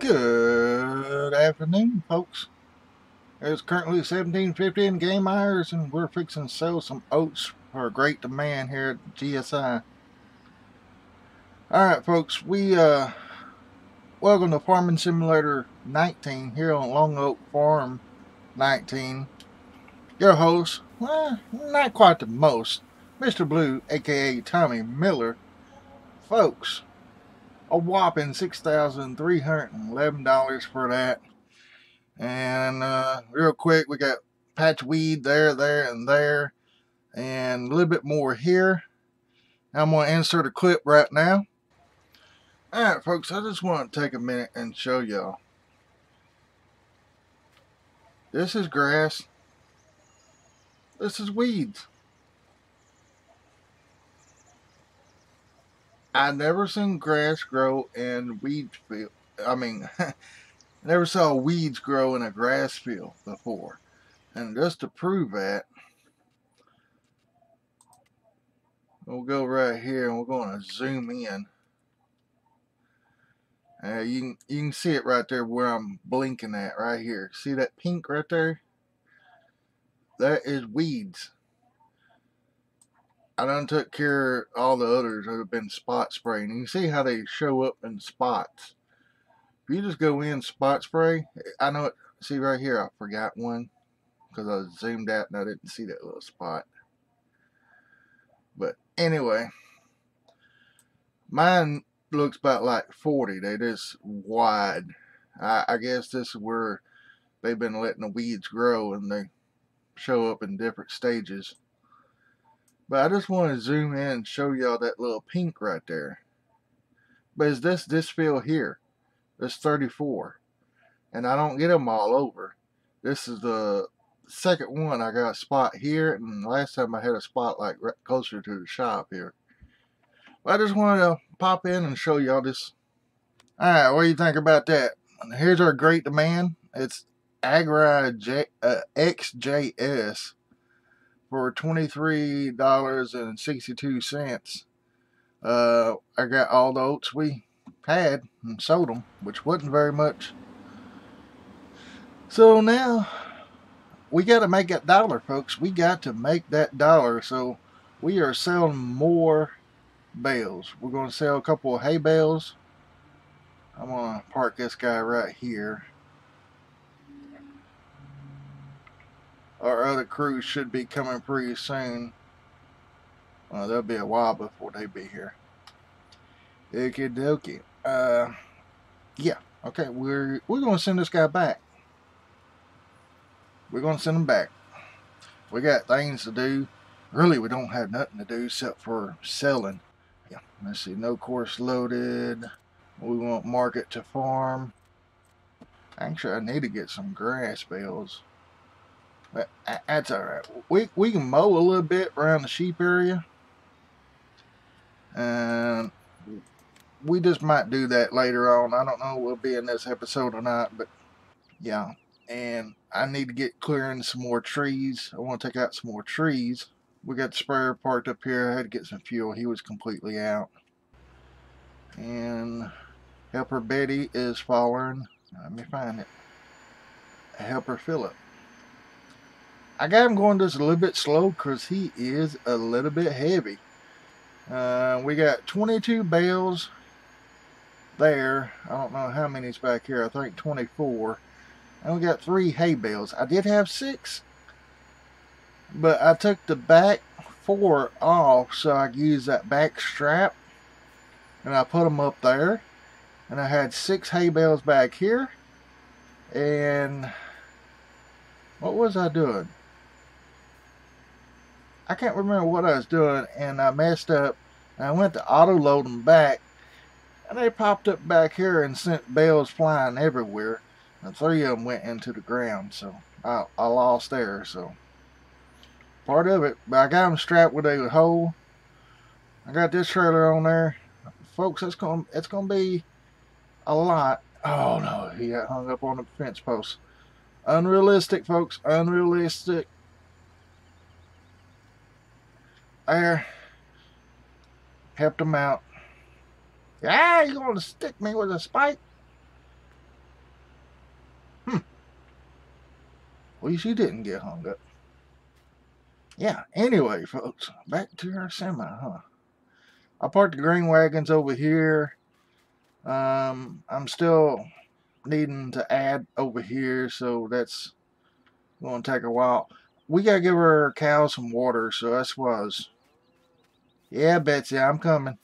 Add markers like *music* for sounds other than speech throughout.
Good afternoon, folks. It's currently 1750 in game hours, and we're fixing to sell some oats for a great demand here at GSI. Alright, folks, we, uh, welcome to Farming Simulator 19 here on Lone Oak Farm 19. Your host, well, not quite the most, Mr. Blue, aka Tommy Miller. Folks, a whopping $6,311 for that. And uh, real quick, we got patch weed there, there, and there, and a little bit more here. I'm going to insert a clip right now. Alright, folks, I just want to take a minute and show y'all. This is grass. This is weeds. I never seen grass grow in weed field. I mean, *laughs* never saw weeds grow in a grass field before. And just to prove that, we'll go right here and we're going to zoom in. Uh, you can you can see it right there where I'm blinking at right here. See that pink right there? That is weeds. I done took care of all the others that have been spot spraying. You see how they show up in spots. If you just go in spot spray, I know it. See right here, I forgot one because I zoomed out and I didn't see that little spot. But anyway, mine looks about like 40. They just wide. I, I guess this is where they've been letting the weeds grow and they show up in different stages. But I just want to zoom in and show y'all that little pink right there. But is this this field here? It's 34. And I don't get them all over. This is the second one. I got a spot here. And last time I had a spot like right closer to the shop here. But I just wanted to pop in and show y'all this. Alright, what do you think about that? Here's our great demand. It's Agri uh, XJS for $23.62. Uh, I got all the oats we had and sold them, which wasn't very much. So now we got to make that dollar, folks. We got to make that dollar. So we are selling more bales. We're going to sell a couple of hay bales. I'm going to park this guy right here. Our other crews should be coming pretty soon. Well, there'll be a while before they be here. Okie dokie. Uh, yeah. Okay, we're we're gonna send this guy back. We're gonna send him back. We got things to do. Really, we don't have nothing to do except for selling. Yeah. Let's see. No course loaded. We want market to farm. Actually, I need to get some grass bales. But that's all right. We we can mow a little bit around the sheep area, and we just might do that later on. I don't know we'll be in this episode or not, but yeah. And I need to get clearing some more trees. I want to take out some more trees. We got the sprayer parked up here. I had to get some fuel. He was completely out. And helper Betty is following. Let me find it. Helper Philip. I got him going just a little bit slow because he is a little bit heavy. Uh, we got 22 bales there. I don't know how many's back here. I think 24. And we got three hay bales. I did have six. But I took the back four off so I could use that back strap. And I put them up there. And I had six hay bales back here. And what was I doing? I can't remember what I was doing and I messed up. I went to auto load them back and they popped up back here and sent bales flying everywhere. And three of them went into the ground, so I, I lost there. So part of it, but I got them strapped with a hole. I got this trailer on there, folks. It's gonna it's gonna be a lot. Oh no, he got hung up on the fence post. Unrealistic, folks. Unrealistic. there. Helped him out. Yeah, you going to stick me with a spike? Hmm. Well, she didn't get hung up. Yeah, anyway, folks, back to our semi, huh? I parked the green wagons over here. Um, I'm still needing to add over here, so that's going to take a while. We got to give our cows some water, so that's why I was yeah, Betsy, I'm coming.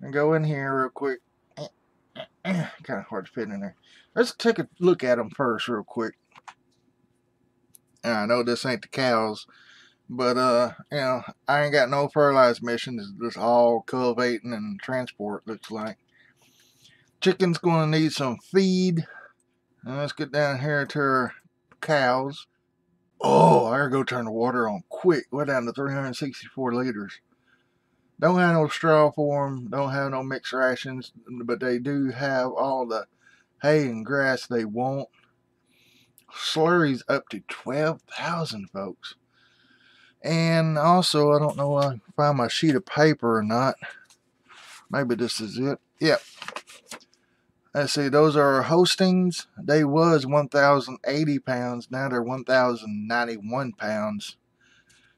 And go in here real quick. *clears throat* kind of hard to fit in there. Let's take a look at them first real quick. I know this ain't the cows, but, uh, you know, I ain't got no fertilizer mission. It's just all cultivating and transport, looks like. Chicken's going to need some feed. And let's get down here to our cows. Oh, I gotta go turn the water on quick. We're down to 364 liters. Don't have no straw for them. Don't have no mixed rations. But they do have all the hay and grass they want. Slurry's up to 12,000, folks. And also, I don't know if I find my sheet of paper or not. Maybe this is it. Yep. Let's see, those are Holsteins. They was 1,080 pounds. Now they're 1,091 pounds.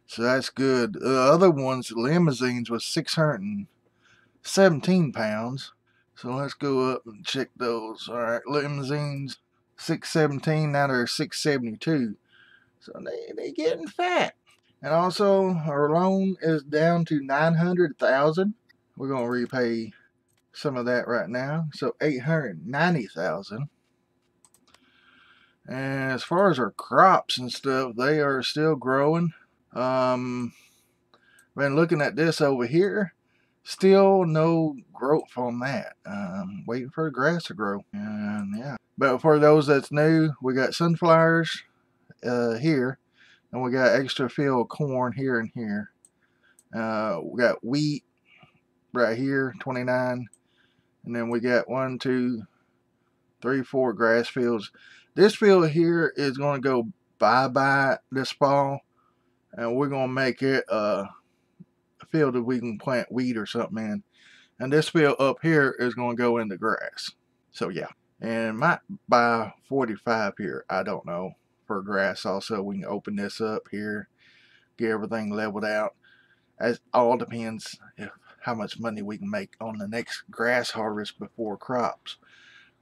So that's good. The other ones, Limousins, was 617 pounds. So let's go up and check those. All right, Limousins, 617. Now they're 672. So they they getting fat. And also, our loan is down to 900,000. We're gonna repay some of that right now. So 890,000. And as far as our crops and stuff, they are still growing. Um, been looking at this over here. Still no growth on that. Um, waiting for the grass to grow. And yeah. But for those that's new, we got sunflowers uh, here. And we got extra field corn here and here. Uh, we got wheat right here, 29. And then we got one, two, three, four grass fields. This field here is going to go bye-bye this fall. And we're going to make it a field that we can plant wheat or something in. And this field up here is going to go into grass. So yeah. And might buy 45 here. I don't know. For grass also. We can open this up here. Get everything leveled out. as all depends if how much money we can make on the next grass harvest before crops.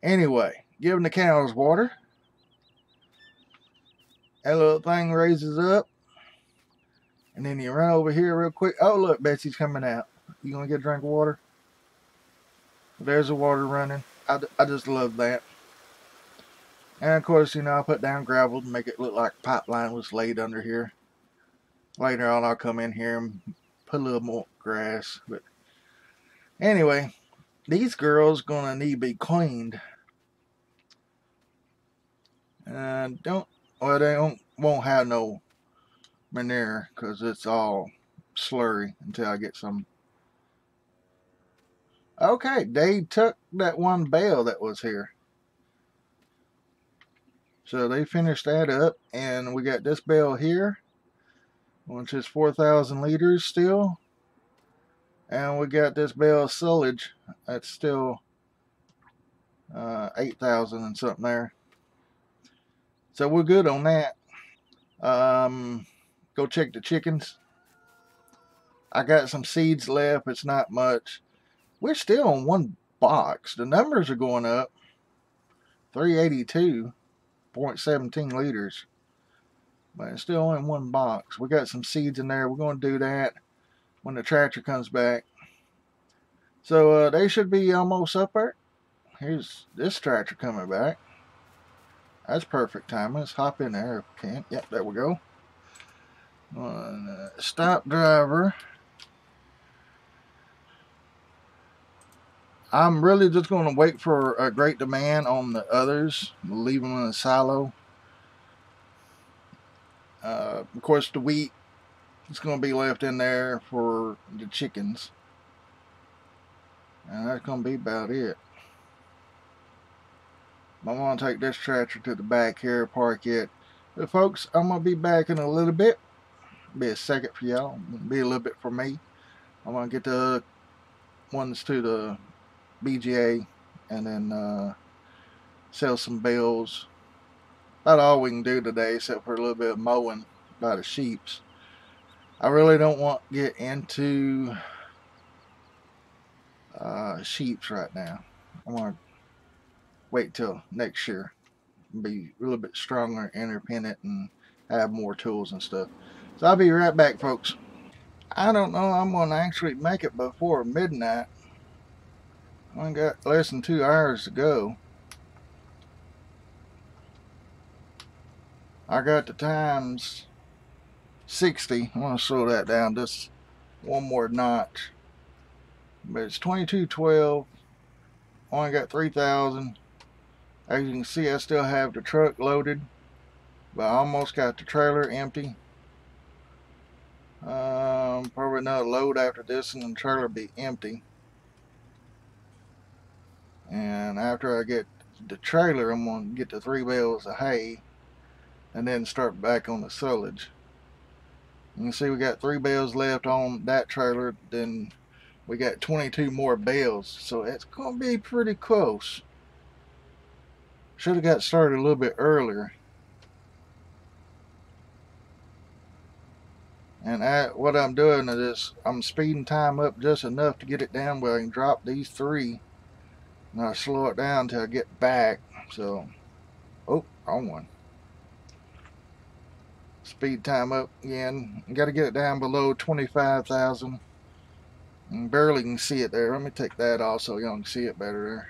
Anyway, giving the cows water. That little thing raises up. And then you run over here real quick. Oh, look, Betsy's coming out. You gonna get a drink of water? There's the water running. I, I just love that. And of course, you know, I put down gravel to make it look like pipeline was laid under here. Later on, I'll come in here and put a little more grass. But anyway, these girls gonna need to be cleaned. And don't well they don't won't have no manure because it's all slurry until I get some. Okay, they took that one bale that was here. So they finished that up and we got this bale here which is 4,000 liters still. And we got this bale of silage that's still uh, 8,000 and something there. So we're good on that. Um, go check the chickens. I got some seeds left. It's not much. We're still on one box. The numbers are going up. 382.17 liters. But it's still only one box. We got some seeds in there. We're going to do that when the tractor comes back. So uh, they should be almost up there. Here's this tractor coming back. That's perfect timing. Let's hop in there if we can. Yep, there we go. One, uh, stop driver. I'm really just going to wait for a great demand on the others. Leave them in a silo. Uh, of course, the wheat is going to be left in there for the chickens. And that's going to be about it. I'm going to take this tractor to the back here, park it. But folks, I'm going to be back in a little bit. Be a second for y'all. Be a little bit for me. I'm going to get the ones to the BGA and then uh, sell some bills. about all we can do today except for a little bit of mowing by the sheeps. I really don't want to get into uh, sheeps right now. I want to wait till next year. Be a little bit stronger, independent, and have more tools and stuff. So I'll be right back, folks. I don't know I'm going to actually make it before midnight. I got less than two hours to go. I got the times 60. I'm going to slow that down just one more notch. But it's 2212. Only got 3,000. As you can see, I still have the truck loaded. But I almost got the trailer empty. Um, probably another load after this and the trailer be empty. And after I get the trailer, I'm going to get the three bales of hay and then start back on the silage. You can see we got three bales left on that trailer, then we got 22 more bales, so it's going to be pretty close. Should have got started a little bit earlier. And I, what I'm doing is I'm speeding time up just enough to get it down where I can drop these three. And I slow it down until I get back. So, oh, wrong one. Speed time up again. Got to get it down below 25,000. Barely can see it there. Let me take that off so y'all can see it better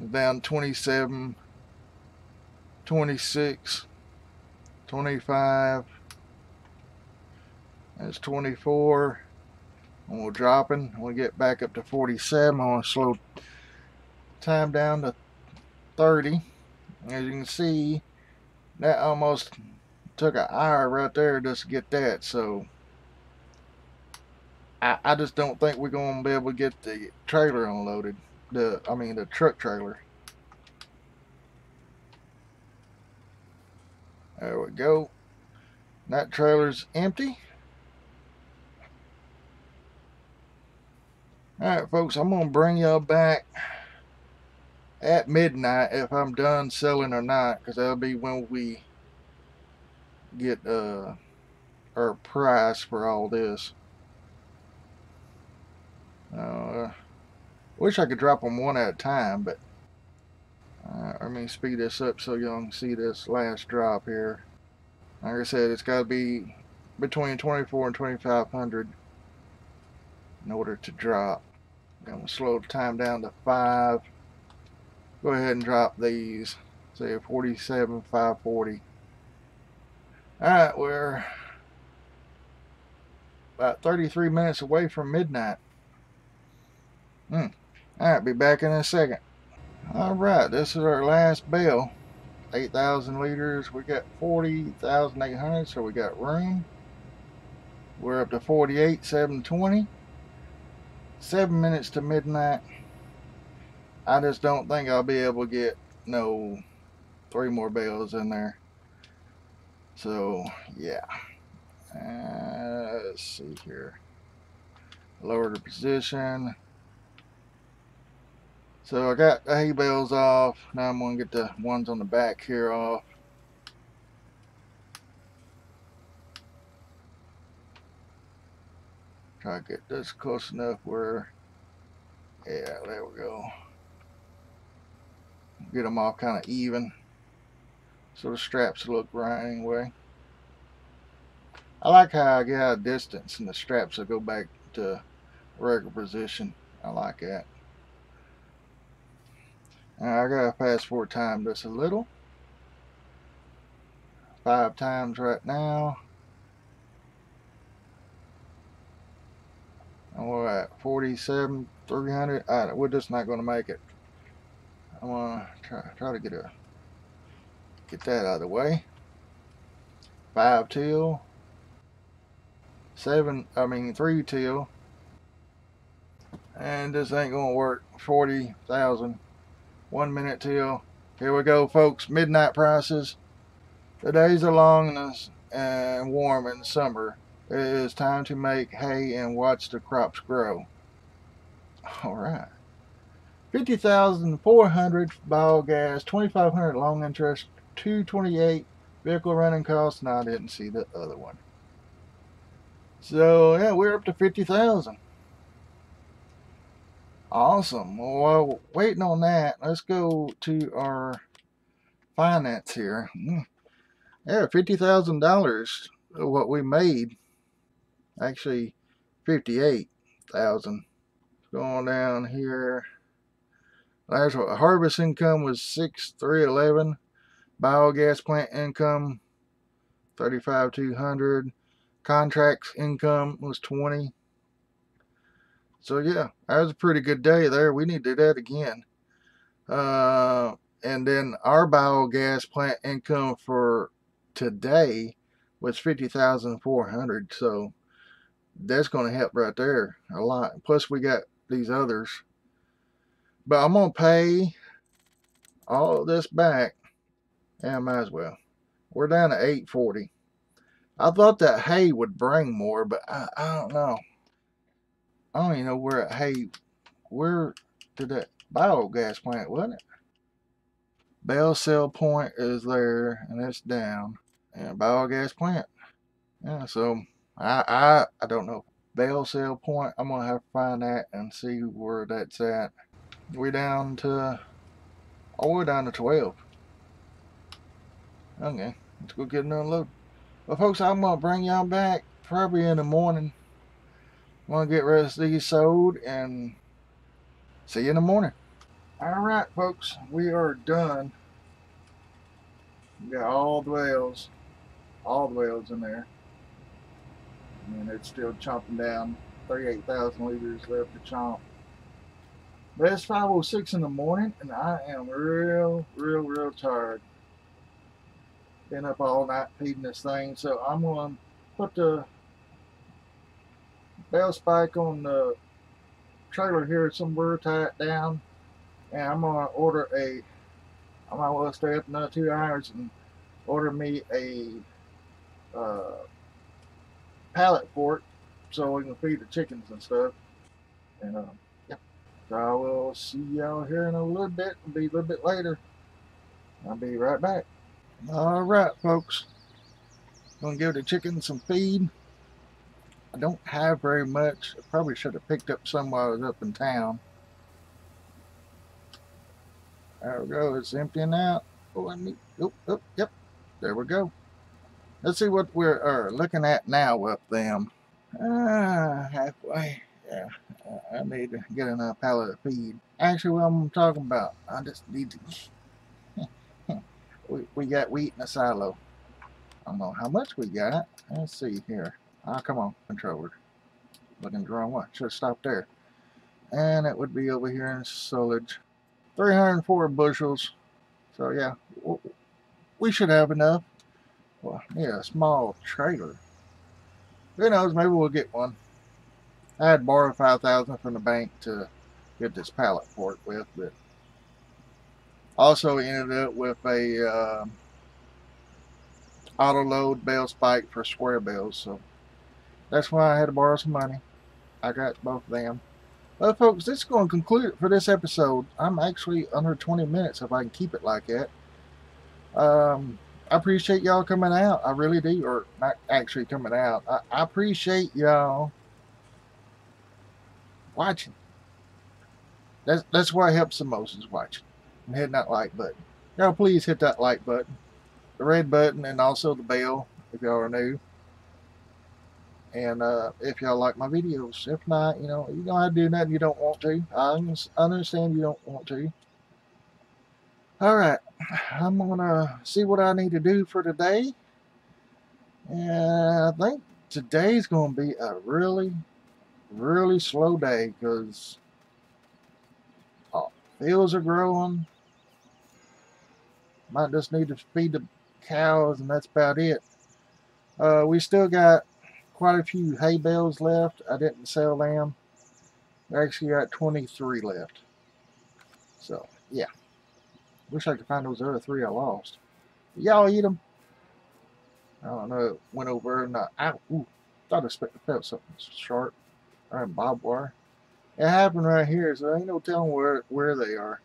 there. Down 27, 26, 25, that's 24. And we're dropping. We'll get back up to 47. I want to slow time down to 30. As you can see, that almost took an hour right there just to get that. So I, I just don't think we're going to be able to get the trailer unloaded. The I mean the truck trailer. There we go. That trailer's empty. Alright folks, I'm going to bring y'all back at midnight if I'm done selling or not because that'll be when we get uh, our price for all this. Uh, wish I could drop them one at a time, but uh, mean speed this up so y'all can see this last drop here. Like I said, it's got to be between 24 and 2500 in order to drop. I'm going to slow the time down to 5. Go ahead and drop these. Say 47, 540. Alright, we're about 33 minutes away from midnight. Hmm. Alright, be back in a second. Alright, this is our last bale. 8,000 liters. We got 40,800, so we got room. We're up to 48, 720 seven minutes to midnight. I just don't think I'll be able to get no three more bales in there. So yeah. Uh, let's see here. Lower the position. So I got the hay bales off. Now I'm going to get the ones on the back here off. Try to get this close enough where, yeah, there we go. Get them all kind of even. So the straps look right anyway. I like how I get out of distance and the straps will go back to regular position. I like that. Now I gotta fast forward time just a little. Five times right now. And we're at 47, 300. Right, we're just not to make it. I'm going to try, try to get a get that out of the way. Five till. Seven, I mean three till. And this ain't to work. 40,000. One minute till. Here we go, folks. Midnight prices. The days are long and warm in summer. It is time to make hay and watch the crops grow. All right. 50,400 biogas, 2,500 long interest 228 vehicle running costs, and I didn't see the other one. So yeah, we're up to 50,000. Awesome. Well, while waiting on that, let's go to our finance here. Hmm. Yeah, $50,000 what we made. Actually, 58,000. Going down here. Last harvest income was 6311. Biogas plant income 35,200. Contracts income was 20. So yeah, that was a pretty good day there. We need to do that again. Uh, and then our biogas plant income for today was 50,400. So that's going to help right there a lot. Plus we got these others. But I'm going to pay all of this back. Yeah, might as well. We're down to 840. I thought that hay would bring more, but I, I don't know. I don't even know where hay, where did that biogas plant, wasn't it? Bell Cell Point is there, and it's down. And biogas plant. Yeah, so I I I don't know. Bell Cell Point. I'm gonna have to find that and see where that's at. We're down to oh we're down to twelve. Okay, let's go get another load. Well, folks, I'm going to bring y'all back probably in the morning. I'm going to get rest of these sold and see you in the morning. All right, folks, we are done. We got all the whales, all the whales in there. And it's still chomping down 38,000 liters left to chomp. But it's 5.06 in the morning, and I am real, real, real tired been up all night feeding this thing. So I'm going to put the bell spike on the trailer here somewhere, tie it down, and I'm going to order a, I might well stay up another two hours and order me a uh, pallet port so we can feed the chickens and stuff. And, yeah. So I will see y'all here in a little bit. It'll be a little bit later. I'll be right back. All right, folks. Gonna give the chicken some feed. I don't have very much. I probably should have picked up some while I was up in town. There we go. It's emptying out. Oh, me. Oh, oh, yep. There we go. Let's see what we're uh, looking at now with them. Ah, halfway. Yeah, I need to get enough pallet of feed. Actually, what I'm talking about, I just need to we, we got wheat in a silo. I don't know how much we got. Let's see here. Ah, come on, controller. Looking the wrong way. Should have stopped there. And it would be over here in silage. 304 bushels. So yeah, we should have enough. Well, yeah, a small trailer. Who knows, maybe we'll get one. I had borrowed 5000 from the bank to get this pallet port with, but also ended up with a uh, auto load bell spike for square bells. So that's why I had to borrow some money. I got both of them. Well, folks, this is going to conclude for this episode. I'm actually under 20 minutes if I can keep it like that. Um, I appreciate y'all coming out. I really do. Or not actually coming out. I, I appreciate y'all watching. That's, that's what helps the most is watching and hit that like button. Y'all please hit that like button, the red button, and also the bell if y'all are new. And uh, if y'all like my videos, if not, you know, you don't have to do nothing you don't want to. I understand you don't want to. Alright, I'm going to see what I need to do for today. And I think today's to be a really, really slow day because uh, fields are growing. Might just need to feed the cows and that's about it. Uh, we still got quite a few hay bales left. I didn't sell them. I actually got 23 left. So, yeah. Wish I could find those other three I lost. Y'all eat them. I don't know. Went over and. Ow. Ooh. Thought I felt something sharp. Or barbed wire. It happened right here, so ain't no telling where, where they are.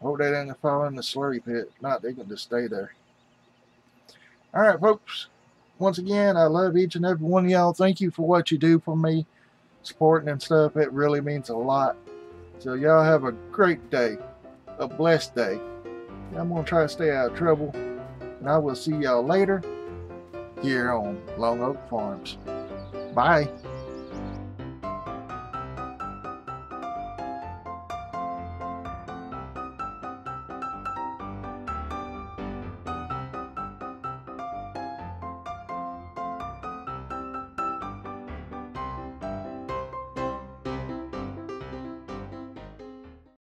Hope they didn't fall in the slurry pit. Not, they can just stay there. All right, folks. Once again, I love each and every one of y'all. Thank you for what you do for me, supporting and stuff. It really means a lot. So y'all have a great day, a blessed day. I'm going to try to stay out of trouble. And I will see y'all later here on Lone Oak Farms. Bye.